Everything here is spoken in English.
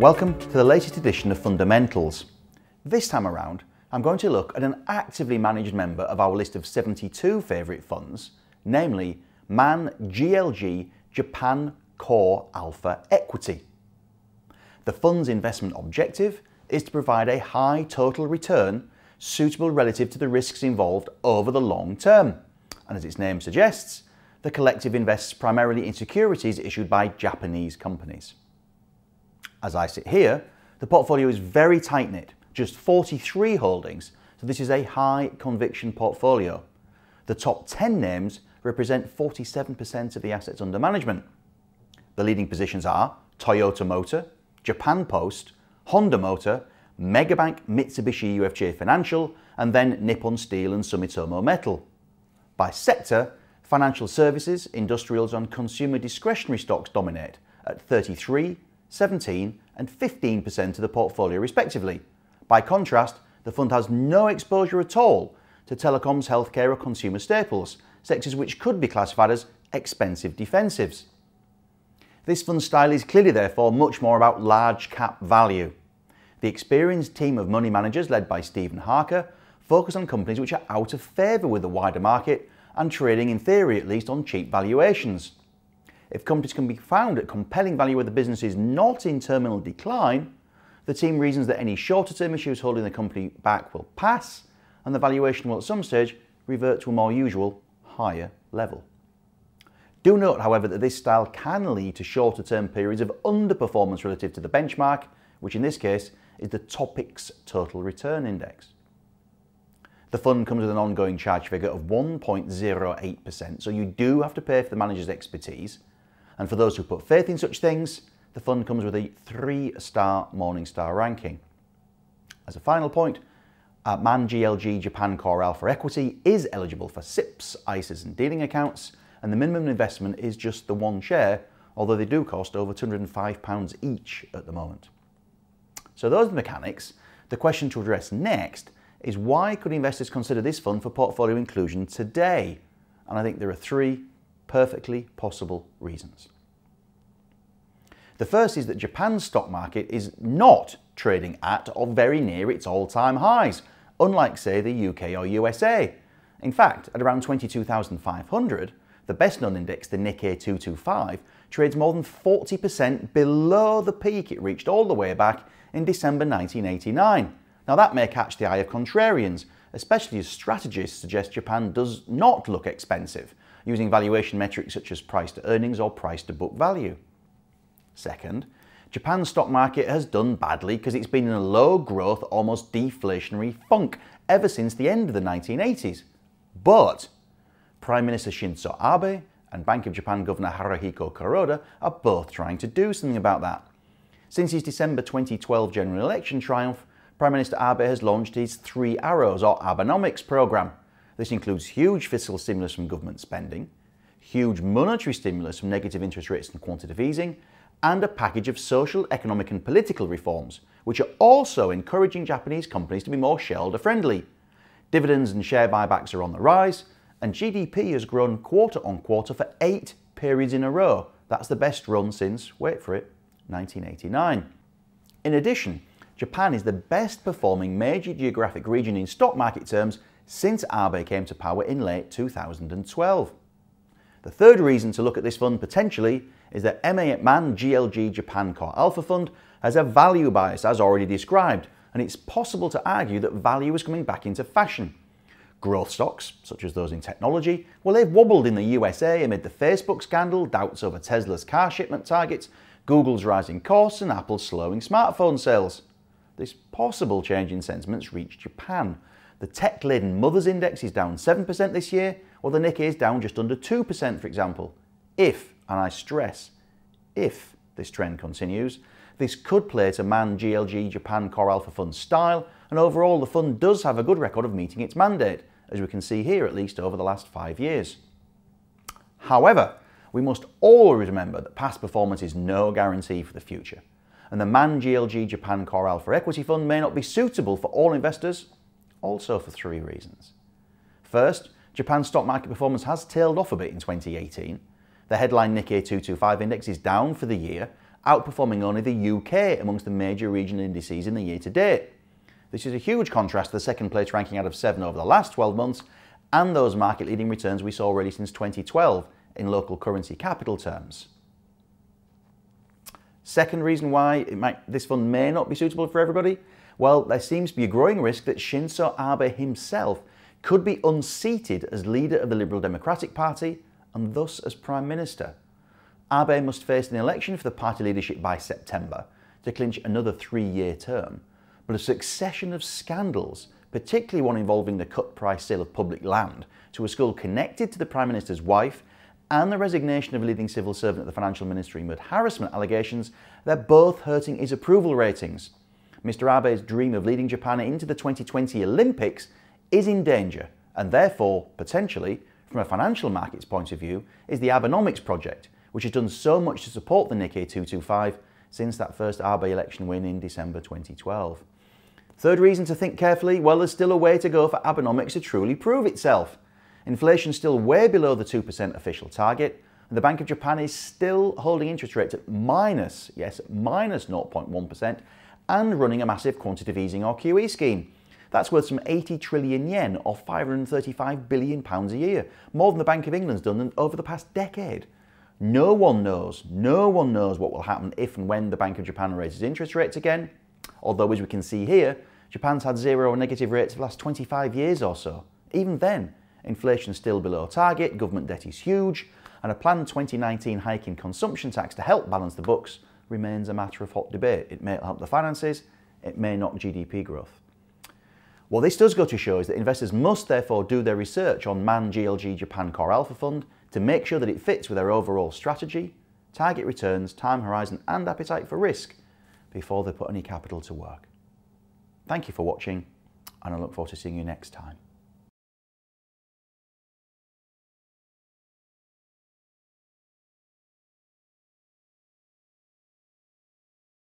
Welcome to the latest edition of Fundamentals. This time around, I'm going to look at an actively managed member of our list of 72 favourite funds, namely MAN GLG Japan Core Alpha Equity. The fund's investment objective is to provide a high total return suitable relative to the risks involved over the long term. And as its name suggests, the collective invests primarily in securities issued by Japanese companies. As I sit here, the portfolio is very tight knit, just 43 holdings, so this is a high conviction portfolio. The top 10 names represent 47% of the assets under management. The leading positions are Toyota Motor, Japan Post, Honda Motor, Megabank Mitsubishi UFJ Financial, and then Nippon Steel and Sumitomo Metal. By sector, financial services, industrials, and consumer discretionary stocks dominate at 33, 17, and 15% of the portfolio, respectively. By contrast, the fund has no exposure at all to telecoms, healthcare, or consumer staples, sectors which could be classified as expensive defensives. This fund style is clearly, therefore, much more about large cap value. The experienced team of money managers led by Stephen Harker focus on companies which are out of favour with the wider market and trading, in theory at least, on cheap valuations. If companies can be found at compelling value where the business is not in terminal decline, the team reasons that any shorter term issues holding the company back will pass and the valuation will at some stage revert to a more usual higher level. Do note, however, that this style can lead to shorter term periods of underperformance relative to the benchmark, which in this case is the TOPIX Total Return Index. The fund comes with an ongoing charge figure of 1.08%, so you do have to pay for the manager's expertise. And for those who put faith in such things, the fund comes with a three star Morningstar ranking. As a final point, uh, MAN GLG Japan Core Alpha Equity is eligible for SIPPs, ISAs, and dealing accounts, and the minimum investment is just the one share, although they do cost over £205 each at the moment. So those are the mechanics. The question to address next is why could investors consider this fund for portfolio inclusion today? And I think there are three perfectly possible reasons. The first is that Japan's stock market is not trading at or very near its all-time highs, unlike say the UK or USA. In fact, at around 22,500, the best known index, the Nikkei 225, trades more than 40% below the peak it reached all the way back in December 1989. Now that may catch the eye of contrarians, especially as strategists suggest Japan does not look expensive, using valuation metrics such as price to earnings or price to book value. Second, Japan's stock market has done badly because it's been in a low growth, almost deflationary funk ever since the end of the 1980s. But Prime Minister Shinzo Abe and Bank of Japan Governor Haruhiko Kuroda are both trying to do something about that. Since his December 2012 general election triumph, Prime Minister Abe has launched his Three Arrows or Abenomics programme. This includes huge fiscal stimulus from government spending, huge monetary stimulus from negative interest rates and quantitative easing, and a package of social, economic, and political reforms, which are also encouraging Japanese companies to be more shareholder friendly. Dividends and share buybacks are on the rise, and GDP has grown quarter on quarter for eight periods in a row. That's the best run since, wait for it, 1989. In addition, Japan is the best performing major geographic region in stock market terms since Abe came to power in late 2012. The third reason to look at this fund potentially is that MA MAN GLG Japan Core Alpha Fund has a value bias as already described, and it's possible to argue that value is coming back into fashion. Growth stocks, such as those in technology, well, they've wobbled in the USA amid the Facebook scandal, doubts over Tesla's car shipment targets, Google's rising costs, and Apple's slowing smartphone sales. This possible change in sentiments reached Japan. The tech laden Mothers Index is down 7% this year, while the Nikkei is down just under 2%, for example. If, and I stress, if this trend continues, this could play to MAN GLG Japan Core Alpha Fund style, and overall the fund does have a good record of meeting its mandate as we can see here at least over the last five years. However, we must always remember that past performance is no guarantee for the future, and the MAN GLG Japan Core Alpha Equity Fund may not be suitable for all investors, also for three reasons. First, Japan's stock market performance has tailed off a bit in 2018. The headline Nikkei 225 index is down for the year, outperforming only the UK amongst the major regional indices in the year to date. This is a huge contrast to the second place ranking out of seven over the last 12 months and those market leading returns we saw already since 2012 in local currency capital terms. Second reason why might, this fund may not be suitable for everybody, well, there seems to be a growing risk that Shinzo Abe himself could be unseated as leader of the Liberal Democratic Party and thus as Prime Minister. Abe must face an election for the party leadership by September to clinch another three year term, but a succession of scandals, particularly one involving the cut price sale of public land to a school connected to the Prime Minister's wife and the resignation of a leading civil servant at the Financial Ministry amid harassment allegations, they're both hurting his approval ratings. Mr. Abe's dream of leading Japan into the 2020 Olympics is in danger, and therefore, potentially, from a financial markets point of view, is the Abenomics project, which has done so much to support the Nikkei 225 since that first Abe election win in December 2012. Third reason to think carefully, well, there's still a way to go for Abenomics to truly prove itself. Inflation still way below the 2% official target, and the Bank of Japan is still holding interest rates at minus, yes, minus 0.1, and running a massive quantitative easing or QE scheme. That's worth some 80 trillion yen or 535 billion pounds a year, more than the Bank of England's done over the past decade. No one knows, no one knows what will happen if and when the Bank of Japan raises interest rates again. Although, as we can see here, Japan's had zero or negative rates for the last 25 years or so. Even then, inflation still below target, government debt is huge, and a planned 2019 hike in consumption tax to help balance the books remains a matter of hot debate. It may help the finances, it may not GDP growth. What this does go to show is that investors must therefore do their research on MAN GLG Japan Core Alpha Fund to make sure that it fits with their overall strategy, target returns, time horizon, and appetite for risk before they put any capital to work. Thank you for watching, and I look forward to seeing you next time.